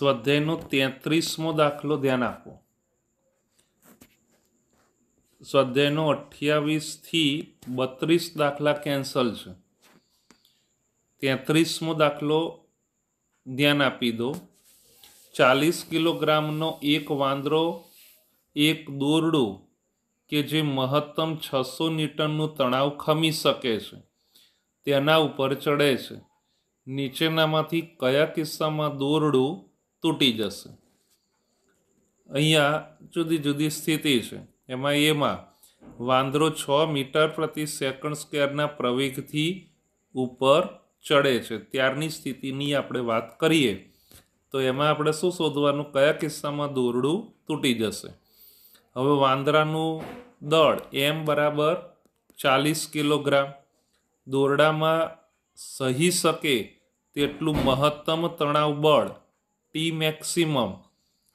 સ્વાધ્યાયનો તેત્રીસમો દાખલો ધ્યાન આપો. સ્વાધ્યાયનો અઠ્યાવીસથી બત્રીસ દાખલા કેન્સલ છે. તેત્રીસમો દાખલો ધ્યાન આપી દો. ચાલીસ કિલોગ્રામનો એક વાંદરો, એક દોરડું કે જે મહત્તમ છસો ન્યૂટનનું તણાવ ખમી શકે છે. તેના ઉપર ચડે છે. નીચેનામાંથી કયા કિસ્સામાં દોરડું તૂટી જશે. અહીંયા જુદી જુદી સ્થિતિ છે. એમાં એમાં વાંદરો છ મીટર પ્રતિ સેકન્ડ સ્ક્વેરના પ્રવેગથી ઉપર ચડે છે. ત્યારની સ્થિતિની આપણે વાત કરીએ તો એમાં આપણે શું શોધવાનું? કયા કિસ્સામાં દોરડું તૂટી જશે? હવે વાંદરાનું દળ એમ બરાબર ચાલીસ કિલોગ્રામ. દોરડામાં સહી શકે તેટલું મહત્તમ તણાવ બળ ટી મેક્સિમમ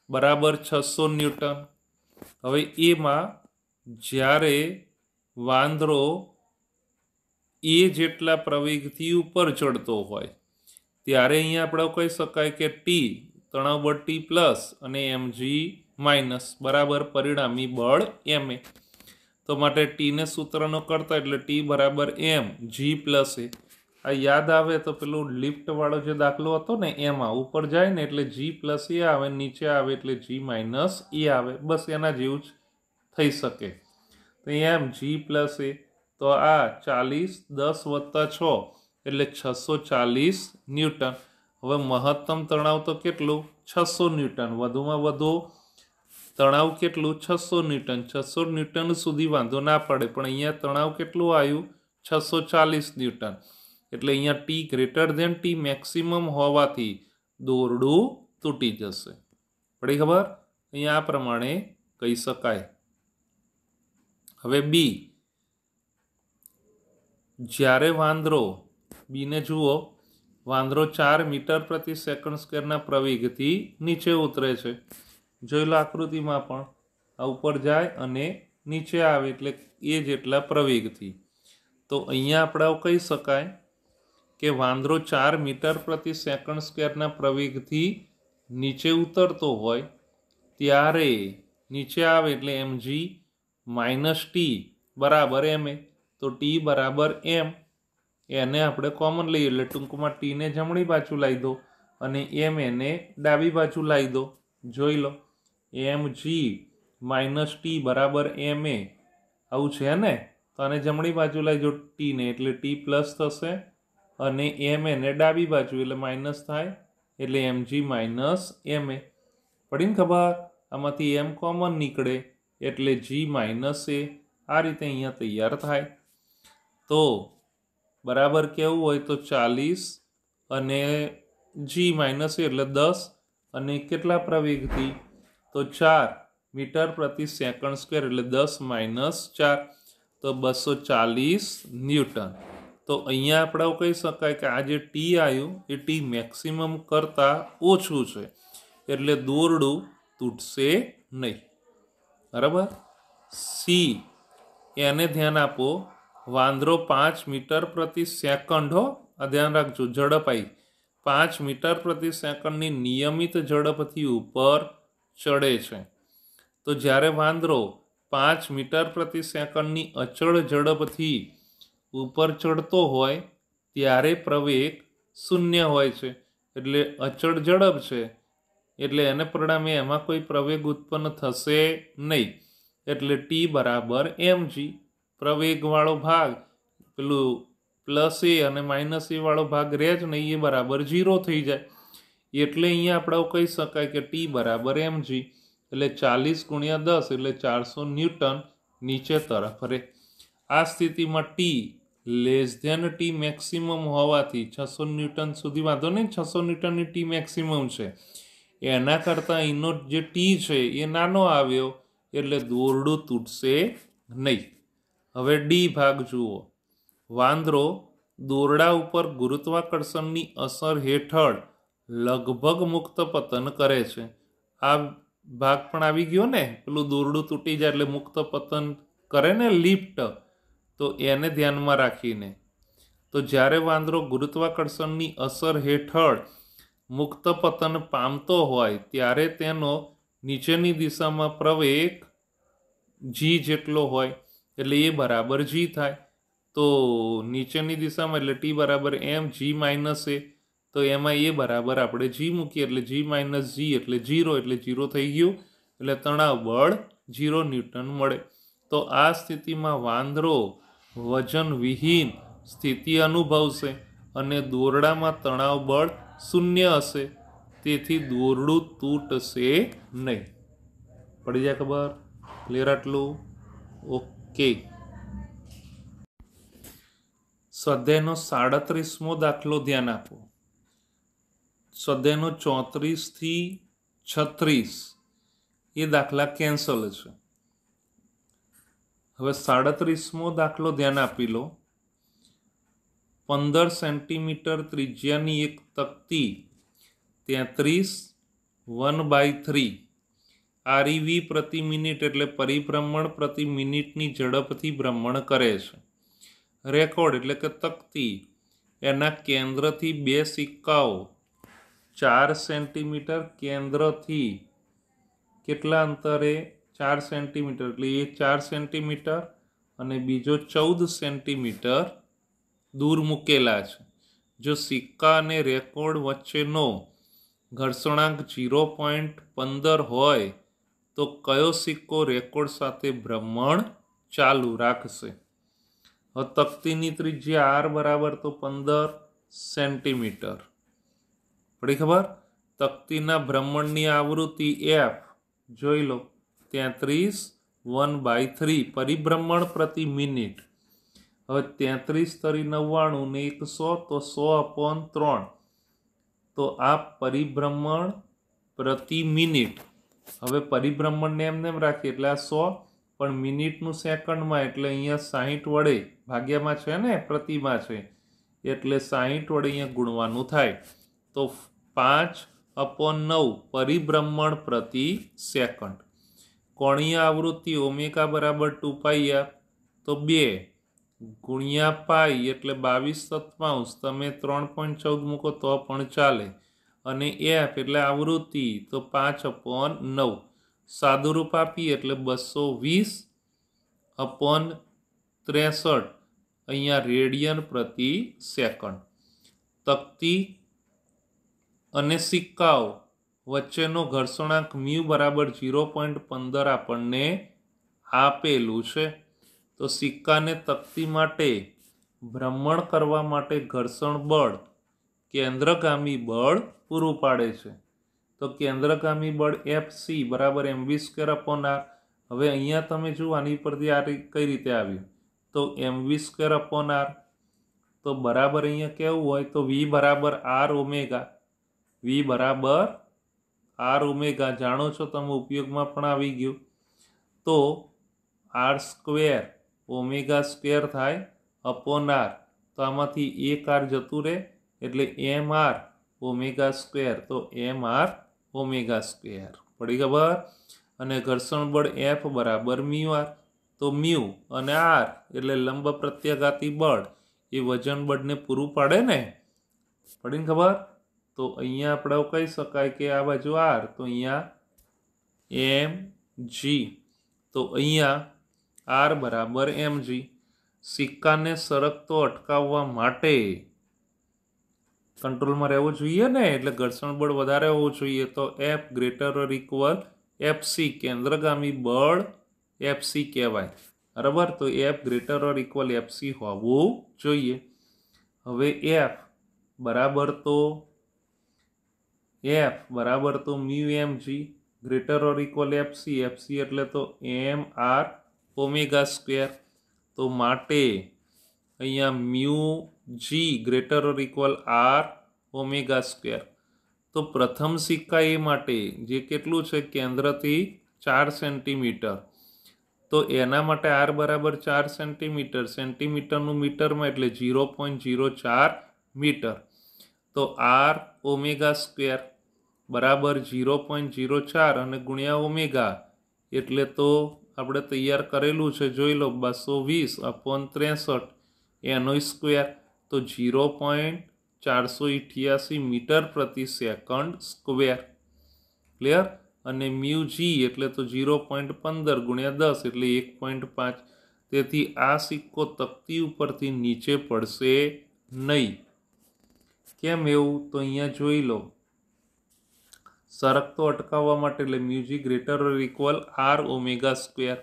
બરાબર છસો ન્યૂટન. હવે એમાં જ્યારે વાંદરો એ જેટલા પ્રવેગથી ઉપર ચડતો હોય, ત્યારે અહીંયા આપણે કહી શકાય કે ટી તણાવ બળ ટી પ્લસ અને એમજી માઇનસ બરાબર પરિણામી બળ એમ એ તો માટે ટીને સૂત્રનો કરતા એટલે ટી બરાબર એમ જી પ્લસ એ આ યાદ આવે તો પેલું લિફ્ટ વાળો જે દાખલો હતો ને, એમાં ઉપર જાય ને એટલે જી પ્લસ એ આવે, નીચે આવે એટલે જી માઇનસ એ આવે. બસ એના જેવું જ થઈ શકે. તો એમ જી પ્લસ એ તો આ ચાલીસ, દસ વત્તા છ, એટલે છસો ચાલીસ ન્યૂટન. હવે મહત્તમ તણાવ તો કેટલું? છસો ન્યૂટન. વધુમાં વધુ તણાવ કેટલું? છસો ન્યૂટન. છસો ન્યૂટન સુધી વાંધો ના પડે, પણ અહીંયા તણાવ કેટલું આવ્યું? છસો ચાલીસ ન્યૂટન. એટલે અહીંયા T greater than T maximum હોવાથી દોરડું તૂટી જશે. પડી ખબર? અહીંયા આ પ્રમાણે કહી શકાય. હવે બી જ્યારે વાંદરો બીને જુઓ, વાંદરો ચાર મીટર પ્રતિ સેકન્ડ સ્ક્વેરના પ્રવેગથી નીચે ઉતરે છે. જોયેલો આકૃતિમાં પણ. આ ઉપર જાય અને નીચે આવે એટલે એ જેટલા પ્રવેગથી. તો અહીંયા આપણે કહી શકાય. કે વાંદરો ચાર મીટર પ્રતિ સેકન્ડ સ્ક્વેરના પ્રવેગથી નીચે ઉતરતો હોય, ત્યારે નીચે આવે એટલે એમ જી માઇનસ ટી બરાબર એમ એ. તો ટી બરાબર એમ એને આપણે કોમન લઈએ એટલે ટૂંકમાં ટીને જમણી બાજુ લાવી દો અને એમ એને ડાબી બાજુ લાવી દો. જોઈ લો. એમ જી માઇનસ ટી બરાબર એમ એ. આવું છે ને? તો આને જમણી બાજુ લાવી દો ટીને એટલે ટી પ્લસ થશે. અને એમ એને ડાબી બાજુ, એટલે માઇનસ થાય, એટલે એમ જી માઇનસ એમ એ પડીને ખબર? આમાંથી એમ કોમન નીકળે, એટલે જી માઇનસ એ આ રીતે અહીંયા તૈયાર થાય. તો બરાબર કેવું હોય તો ચાલીસ અને જી માઇનસ એટલે દસ. અને કેટલા પ્રવેગથી? તો ચાર મીટર પ્રતિ સેકન્ડ સ્ક્વેર, એટલે દસ માઇનસ ચાર. તો બસો ચાલીસ ન્યૂટન. તો અહીંયા આપણે કહી શકાય કે આ જે ટી આવ્યું એ ટી મેક્સિમમ કરતાં ઓછું છે. એટલે દોરડું તૂટશે નહીં. બરાબર? સી એને ધ્યાન આપો. વાંદરો પાંચ મીટર પ્રતિ સેકન્ડ હો. આ ધ્યાન રાખજો ઝડપ આવી પાંચ મીટર પ્રતિ સેકન્ડની નિયમિત ઝડપથી ઉપર ચડે છે. તો જ્યારે વાંદરો પાંચ મીટર પ્રતિ સેકન્ડની અચળ ઝડપથી ઉપર ચડતો હોય ત્યારે પ્રવેગ શૂન્ય હોય છે. એટલે અચળ ઝડપ છે. એટલે એને પરિણામે એમાં કોઈ પ્રવેગ ઉત્પન્ન થશે નહીં. એટલે ટી બરાબર એમ જી. પ્રવેગવાળો ભાગ પેલું પ્લસ એ અને માઇનસ એ વાળો ભાગ રહે જ નહીં, એ બરાબર ઝીરો થઈ જાય. એટલે અહીંયા આપણે કહી શકાય કે ટી બરાબર એમ જી. એટલે ચાલીસ ગુણ્યા દસ એટલે ચારસો ન્યૂટન નીચે તરફ રહે. આ સ્થિતિમાં T less than T maximum હોવાથી છસો ન્યૂટન સુધી વાંધો નહીં, છસો ન્યૂટનની ટી મેક્સિમમ છે. એના કરતાં એનો જે ટી છે એ નાનો આવ્યો, એટલે દોરડું તૂટશે નહીં. હવે ડી ભાગ જુઓ. વાંદરો દોરડા ઉપર ગુરુત્વાકર્ષણની અસર હેઠળ લગભગ મુક્ત પતન કરે છે. આ ભાગ પણ આવી ગયો ને, પેલું દોરડું તૂટી જાય એટલે મુક્ત પતન કરે ને લિફ્ટ. તો એને ધ્યાનમાં રાખીને. તો જ્યારે વાંદરો ગુરુત્વાકર્ષણની અસર હેઠળ મુક્ત પતન પામતો હોય, ત્યારે તેનો નીચેની દિશામાં પ્રવેગ જી જેટલો હોય, એટલે એ બરાબર જી થાય. તો નીચેની દિશામાં એટલે ટી બરાબર એમ જી માઇનસ એ તો એમાં એ બરાબર આપણે જી મૂકીએ, એટલે જી માઇનસ જી એટલે જીરો એટલે જીરો થઈ ગયું. એટલે તણાવ બળ જીરો ન્યૂટન મળે. તો આ સ્થિતિમાં વાંદરો વજન વિહીન સ્થિતિ અનુભવશે અને દોરડામાં તણાવ બળ શૂન્ય હશે. તેથી દોરડું તૂટશે નહીં. પડી જાય ખબર? ક્લિયર આટલું? ઓકે સ્વાધ્યાયનો સાડત્રીસમો દાખલો ધ્યાન આપો. સ્વાધ્યાયનો ચોત્રીસથી છત્રીસ. એ દાખલા કેન્સલ છે. હવે સાડત્રીસમો દાખલો ધ્યાન આપી લો. પંદર સેન્ટીમીટર ત્રિજ્યાની એક તકતી, તેત્રીસ, વન બાય થ્રી. આરઈવી પ્રતિ મિનિટ એટલે પરિભ્રમણ પ્રતિ મિનિટની ઝડપથી ભ્રમણ કરે છે. રેકોર્ડ એટલે કે તકતી, એના કેન્દ્રથી બે સિક્કાઓ. ચાર સેન્ટીમીટર કેન્દ્રથી કેટલા અંતરે? ચાર સેન્ટીમીટર. એટલે એ ચાર સેન્ટીમીટર અને બીજો ચૌદ સેન્ટીમીટર દૂર મૂકેલા છે. જો સિક્કા અને રેકોર્ડ વચ્ચેનો ઘર્ષણાંક જીરો પોઈન્ટ પંદર હોય, તો કયો સિક્કો રેકોર્ડ સાથે ભ્રમણ ચાલુ રાખશે? તકતીની ત્રિજ્યા આર બરાબર તો પંદર સેન્ટીમીટર. પડી ખબર? તકતીના ભ્રમણની આવૃત્તિ એફ. જોઈ લો. તેત્રીસ, વન બાય થ્રી, પરિભ્રમણ પ્રતિ મિનિટ. હવે તેત્રીસ તરી નવ્વાણું ને એક સો તો સો અપોન ત્રણ. તો આ પરિભ્રમણ પ્રતિ મિનિટ. હવે પરિભ્રમણને એમને એમ રાખીએ એટલે આ સો, પણ મિનિટનું સેકન્ડમાં એટલે અહીંયા સાહીઠ વડે ભાગ્યમાં છે ને, પ્રતિમાં છે. એટલે સાહીઠ વડે અહીંયા ગુણવાનું થાય. તો પાંચ અપોન નવ, પરિભ્રમણ પ્રતિ સેકન્ડ. કોણીય આવૃત્તિ ઓમેકા બરાબર ટુ પાઈ એફ તો બે ગુણ્યા પાઈ એટલે બાવીસ સત્તાવંશ તમે ત્રણ પોઈન્ટ ચૌદ મૂકો તો પણ ચાલે. અને એફ એટલે આવૃત્તિ, તો પાંચ અપોન નવ. સાદુરૂપ આપી એટલે બસો વીસ અપોન ત્રેસઠ. અહીંયા રેડિયન પ્રતિ સેકન્ડ. તકતી અને સિક્કાઓ. વચ્ચેનો ઘર્ષણાંક મ્યુ બરાબર ઝીરો પોઈન્ટ પંદર આપણને આપેલું છે. તો સિક્કાને તકતી માટે ભ્રમણ કરવા માટે ઘર્ષણ બળ કેન્દ્રગામી બળ પૂરું પાડે છે. તો કેન્દ્રગામી બળ એફ સી બરાબર એમવી સ્કેર અપોન આર હવે અહીંયા તમે જુઓ આની પરથી આ કઈ રીતે આવ્યું? તો એમવી સ્કેર અપોન આર તો બરાબર અહીંયા કેવું હોય? તો વી બરાબર આર ઓમેગા વી બરાબર આર ઓમેગા જાણો છો તમે ઉપયોગમાં પણ આવી ગયું. તો આર સ્ક્વેર ઓમેગા સ્ક્વેર થાય અપોન આર. તો આમાંથી એક આર જતું રહે એટલે એમ આર ઓમેગા સ્ક્વેર. તો એમ આર ઓમેગા સ્ક્વેર. પડી ખબર? અને ઘર્ષણ બળ એફ બરાબર મ્યુ આર. તો મ્યુ અને આર એટલે લંબ પ્રત્યાઘાતી બળ એ વજન બળને પૂરું પાડે ને? પડીને ખબર? તો અહીંયા આપણે કહી શકાય કે આ બાજુ આર, તો અહીંયા એમ જી. તો અહીંયા આર બરાબર એમ જી. સિક્કાને સરકતો અટકાવવા માટે કંટ્રોલમાં રહેવું જોઈએ ને? એટલે ઘર્ષણ બળ વધારે હોવું જોઈએ. તો F greater or equal F C કેન્દ્રગામી બળ એફ સી કહેવાય. બરાબર? તો F greater or equal F C હોવું જોઈએ. હવે એફ બરાબર તો એફ બરાબર તો mu m g greater or equal F C F C એટલે તો એમ આર ઓમેગા સ્ક્વેર તો માટે અહીંયા mu g greater or equal r omega square તો પ્રથમ સિક્કા એ માટે જે કેટલું છે? કેન્દ્રથી ચાર સેન્ટીમીટર તો એના માટે આર બરાબર ચાર સેન્ટીમીટર સેન્ટીમીટરનું મીટરમાં એટલે ઝીરો પોઈન્ટ ઝીરો ચાર મીટર. તો આર ઓમેગા સ્ક્વેર બરાબર ઝીરો પોઈન્ટ ઝીરો ચાર અને ગુણ્યા ઓમેગા એટલે તો આપણે તૈયાર કરેલું છે, જોઈ લો બસો વીસ અપોન ત્રેસઠ એનો સ્ક્વેર. તો ઝીરો પોઈન્ટ ચારસો ઇઠ્યાસી મીટર પ્રતિ સેકન્ડ સ્ક્વેર. ક્લિયર? અને મ્યુ જી એટલે તો ઝીરો પોઈન્ટ પંદર ગુણ્યા દસ એટલે એક પોઈન્ટ પાંચ. તેથી આ સિક્કો તકતી ઉપરથી નીચે પડશે નહીં. કેમ એવું? તો અહીંયા જોઈ લો. સરકતો અટકાવવા માટે એટલે mu g greater or equal r omega square.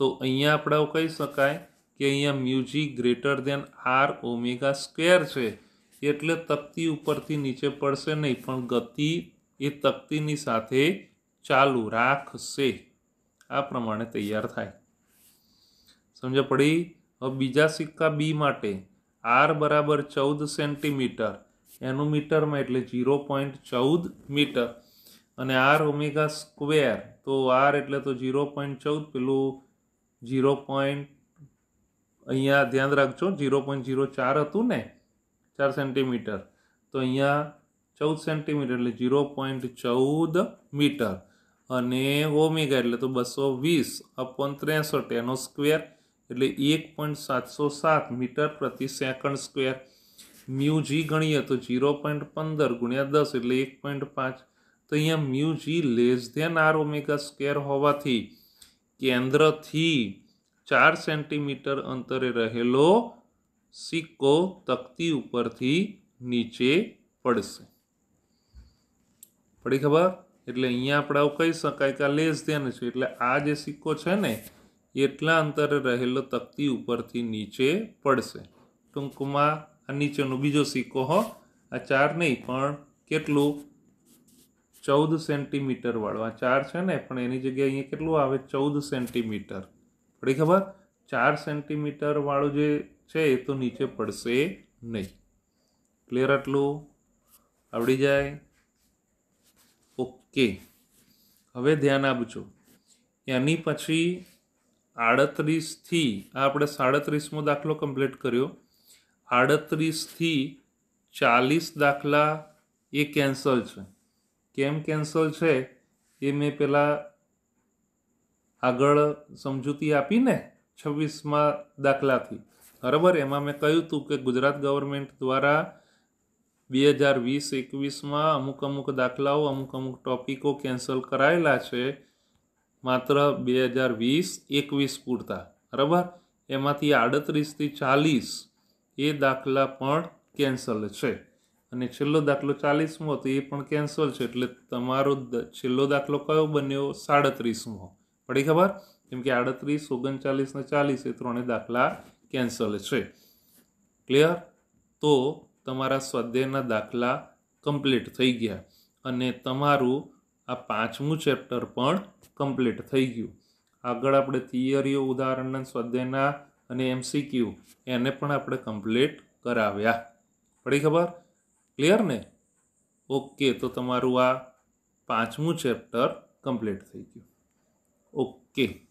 તો અહીંયા આપણે કહી શકાય કે અહીંયા mu g greater than r omega square છે. એટલે તકતી ઉપરથી નીચે પડશે નહીં, પણ ગતિ એ તકતીની સાથે ચાલુ રાખશે. આ પ્રમાણે તૈયાર થાય. સમજ પડી? હવે બીજા સિક્કા બી માટે આર બરાબર ચૌદ સેન્ટીમીટર. એનું મીટરમાં એટલે ઝીરો પોઈન્ટ ચૌદ મીટર. અને આર ઓમેગા સ્ક્વેર તો આર એટલે તો ઝીરો પોઈન્ટ ચૌદ, પેલું ઝીરો પોઈન્ટ અહીંયા ધ્યાન રાખજો ઝીરો પોઈન્ટ ઝીરો ચાર હતું ને, ચાર સેન્ટીમીટર તો અહીંયા ચૌદ સેન્ટીમીટર એટલે ઝીરો પોઈન્ટ ચૌદ મીટર અને ઓમેગા એટલે તો બસો વીસ અપોન ત્રેસઠ, એનો સ્ક્વેર એટલે એક પોઈન્ટ સાતસો સાત મીટર પ્રતિ સેકન્ડ સ્ક્વેર મ્યુ જી ગણીએ તો ઝીરો પોઈન્ટ પંદર ગુણ્યા દસ એટલે એક પોઈન્ટ પાંચ. તો અહીંયા mu g less than R omega square હોવાથી કેન્દ્રથી ચાર સેન્ટીમીટર અંતરે રહેલો સિક્કો તકતી ઉપરથી નીચે પડશે. પડી ખબર? એટલે અહીંયા આપણે આવું કહી શકાય કે આ લેસ ધેન છે. એટલે આ જે સિક્કો છે ને, એટલા અંતરે રહેલો તકતી ઉપરથી નીચે પડશે. ટૂંકમાં આ નીચેનો બીજો સિક્કો હો. આ ચાર નહીં, પણ કેટલું? ચૌદ સેન્ટીમીટર વાળો આ ચાર છે ને, પણ એની જગ્યાએ અહીંયા કેટલું આવે? ચૌદ સેન્ટીમીટર. પડી ખબર? ચાર સેન્ટીમીટર વાળું જે છે, એ તો નીચે પડશે નહીં. ક્લિયર આટલું? આવડી જાય? ઓકે. હવે ધ્યાન આપજો. એની પછી આડત્રીસથી, આ આપણે સાડત્રીસમો દાખલો કમ્પ્લીટ કર્યો. આડત્રીસથી ચાલીસ દાખલા એ કેન્સલ છે. કેમ કેન્સલ છે એ મેં પહેલાં આગળ સમજૂતી આપીને છવ્વીસમાં દાખલાથી. બરાબર? એમાં મેં કહ્યું હતું કે ગુજરાત ગવર્મેન્ટ દ્વારા બે હજાર વીસ એકવીસમાં અમુક અમુક દાખલાઓ, અમુક અમુક ટોપિકો કેન્સલ કરાયેલા છે. માત્ર બે હજાર વીસ એકવીસ પૂરતા. બરાબર? એમાંથી આડત્રીસથી ચાલીસ એ દાખલા પણ કેન્સલ છે. અને છેલ્લો દાખલો ચાલીસમો હતો, એ પણ કેન્સલ છે, એટલે તમારો છેલ્લો દાખલો કયો બન્યો? સાડત્રીસમો. પડી ખબર? કેમ કે આડત્રીસ, ઓગણચાલીસ ને ચાલીસ, એ ત્રણેય દાખલા કેન્સલ છે. ક્લિયર તો તમારા સ્વાધ્યાયના દાખલા કમ્પ્લીટ થઈ ગયા. અને તમારું આ પાંચમું ચેપ્ટર પણ કમ્પ્લીટ થઈ ગયું. આગળ આપણે થિયરીઓ ઉદાહરણના સ્વાધ્યાયના અને એમસીક્યુ એને પણ આપણે કમ્પ્લીટ કરાવ્યા. પડી ખબર? ક્લિયર ને? ઓકે તો તમારું આ પાંચમું ચેપ્ટર કમ્પ્લીટ થઈ ગયું. ઓકે